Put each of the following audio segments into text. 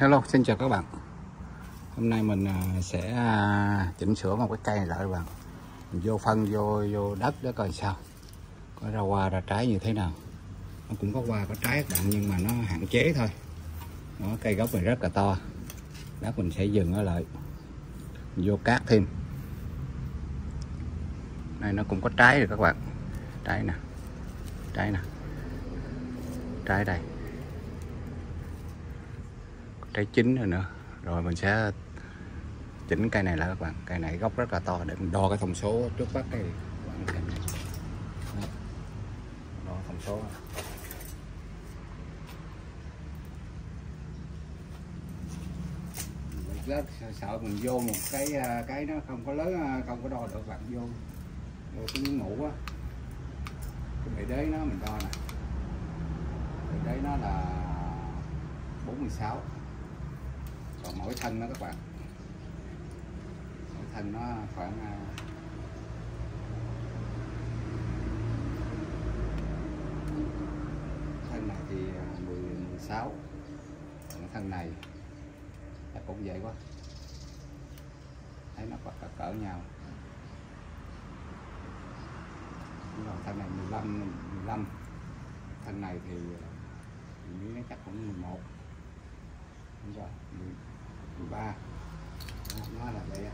Hello, xin chào các bạn. Hôm nay mình à, sẽ à, chỉnh sửa một cái cây lại các bạn. Mình Vô phân, vô vô đất đó coi sao. Có ra hoa ra trái như thế nào. Nó cũng có hoa có trái các bạn nhưng mà nó hạn chế thôi. Nó cây gốc này rất là to. Đất mình sẽ dừng ở lại. Mình Vô cát thêm. Đây nó cũng có trái rồi các bạn. Trái nè. Trái nè. Trái đây trái chín rồi nữa. Rồi mình sẽ chỉnh cây này lại các bạn. Cây này gốc rất là to để mình đo cái thông số trước mắt cây này. Đo thông số. Lớp sợ mình vô một cái à, cái nó không có lớn à, không có đo được bạn vô. Vô cái miếng ngủ á. Cái bệ đế nó mình đo nè. Bệ đế nó là 46 còn mỗi thân đó các bạn. Mỗi thân nó khoảng à, thân này thì à, 16 còn thân này là cũng vậy quá. Thấy nó có cỡ, cỡ nhau. Còn thân này 15 15 thân này thì à, nó chắc cũng 11 đúng rồi ba. Nó là vậy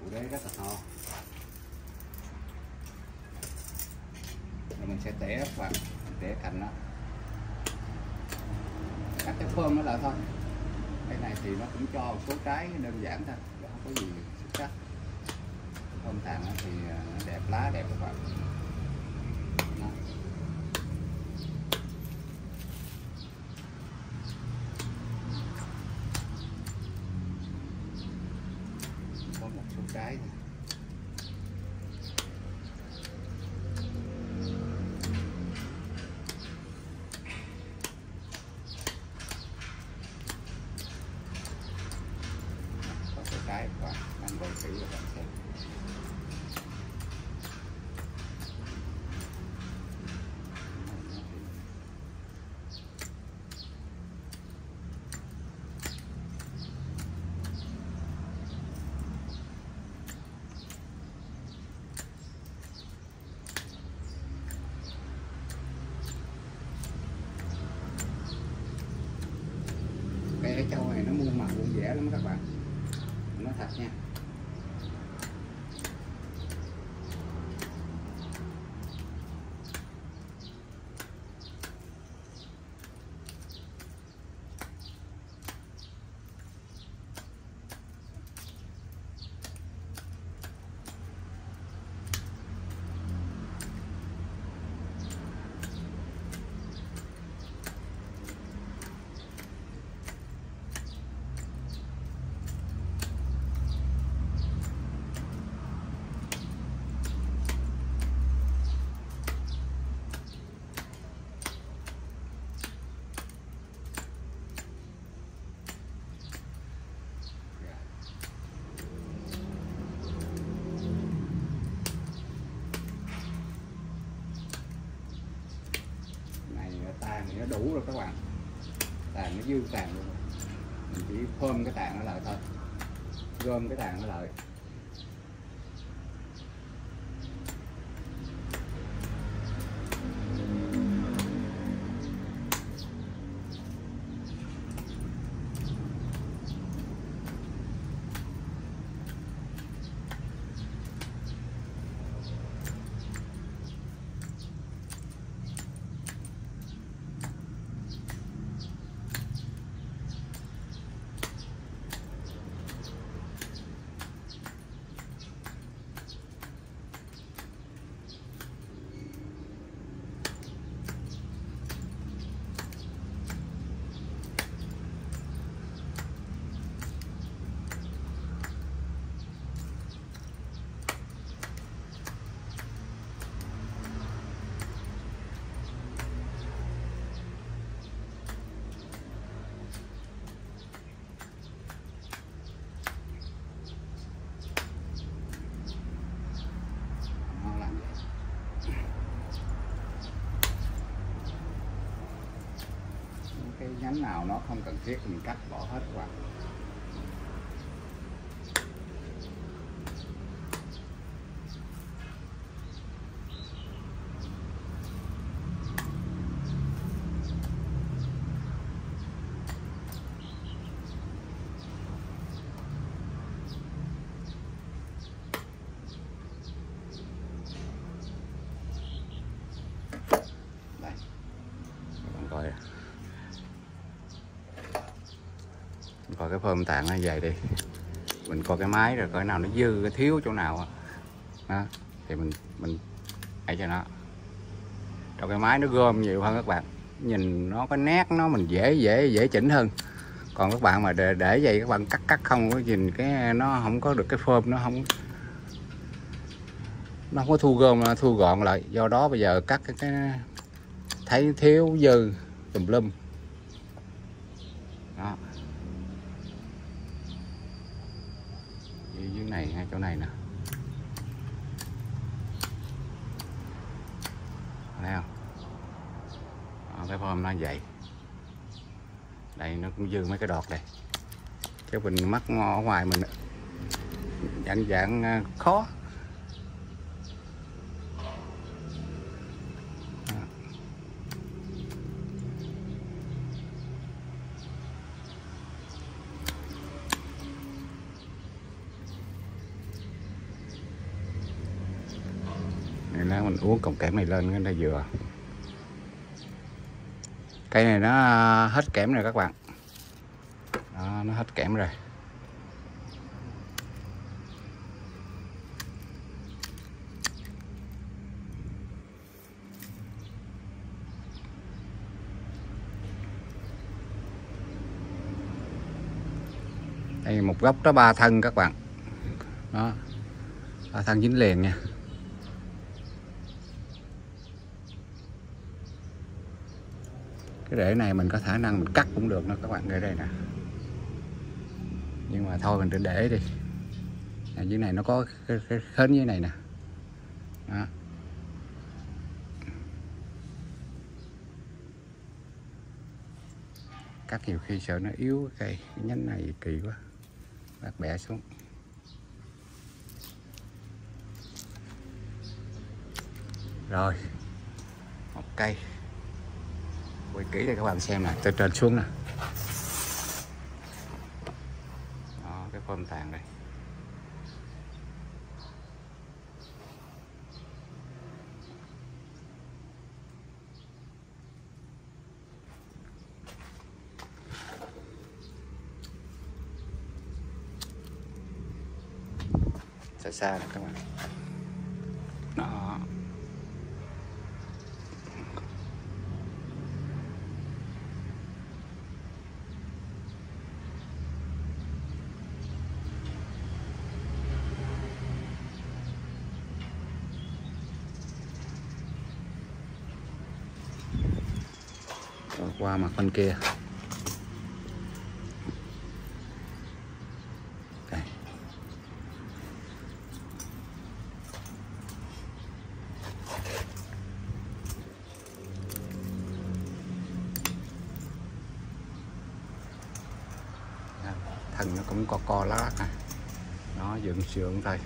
củ đế rất là to. Rồi mình sẽ tỉa và tỉa cành nó cắt cái phơm nó lại thôi. Cái này thì nó cũng cho một số trái đơn giản thôi không có gì xuất sắc phơm tàn thì à, nó đẹp lá, đẹp các bạn cái có cái cái và ăn và cái châu này nó muôn màu muôn vẻ lắm các bạn. Nó thật nha. Rồi các bạn. Tàn nó dư tàn luôn. Mình chỉ phơm cái tàn nó lại thôi. Gom cái tàn nó lại. Nào nó không cần thiết mình cắt bỏ hết các bạn đây các bạn coi Mình coi cái phơm tạng nó vậy đi. Mình coi cái máy rồi coi nào nó dư cái thiếu chỗ nào á. Đó. thì mình mình hãy cho nó. Trong cái máy nó gom nhiều hơn các bạn. Nhìn nó có nét nó mình dễ dễ dễ chỉnh hơn. Còn các bạn mà để, để vậy các bạn cắt cắt không có nhìn cái nó không có được cái phơm nó không nó không có thu gom thu gọn lại. Do đó bây giờ cắt cái, cái thấy thiếu dư tùm lum đó dưới dưới này ngay chỗ này nè. Thấy không? Cái form nó vậy. Đây, nó cũng dư mấy cái đọt đây cái bình mắt ở ngoài mình. Dạng dạng à, khó. Mình uống cọng kẽm này lên cái đây dừa cây này nó hết kẽm rồi các bạn. Đó, nó hết kẽm rồi. Đây một gốc đó ba thân các bạn. Đó ba thân dính liền nha. Cái rễ này mình có khả năng mình cắt cũng được nữa các bạn đây đây nè nhưng mà thôi mình để đi. À, dưới này nó có cái, cái khến dưới này nè. Đó. cắt nhiều khi sợ nó yếu cây cái nhánh này kỳ quá. Bác bẻ xuống. Rồi. Một cây quay kỹ để các bạn xem này. Từ trên xuống nè. Đó, cái phơm tàn đây. Xa xa nè các bạn đó rồi qua mặt bên kia. Đây. thân nó cũng co co lá nè. Nó dựng sượng thôi.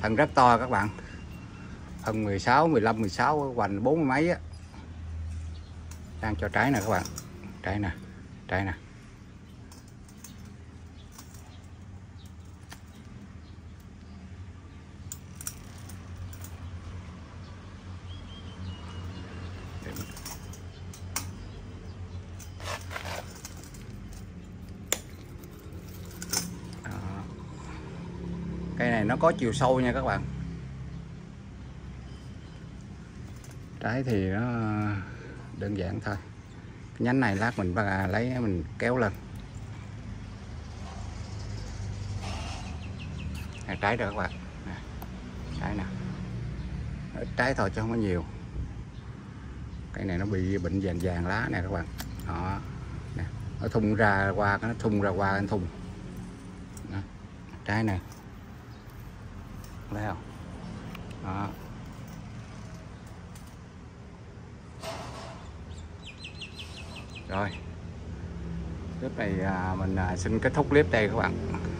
Thân rất to các bạn. Thân 16 15 16 hoành bốn mấy á đang cho trái nè các bạn. Trái nè trái nè. Cây này nó có chiều sâu nha các bạn. Trái thì nó đơn giản thôi. Cái nhánh này lát mình bà lấy mình kéo lên. Này, trái rồi các bạn. Nè, trái nè. Ít trái thôi chứ không có nhiều. Cái này nó bị bệnh vàng vàng lá nè các bạn. Đó. Nè. nó thung ra qua nó thung ra qua anh thung đó. trái nè. Thấy không? Đó. Rồi. Clip này à, mình à, xin kết thúc clip đây các bạn.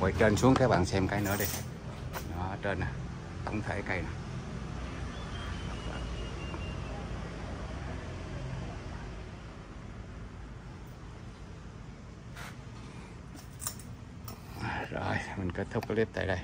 Quay trên xuống các bạn xem cái nữa đi. Đó trên nè. Tổng thể cây nè. Rồi mình kết thúc clip tại đây.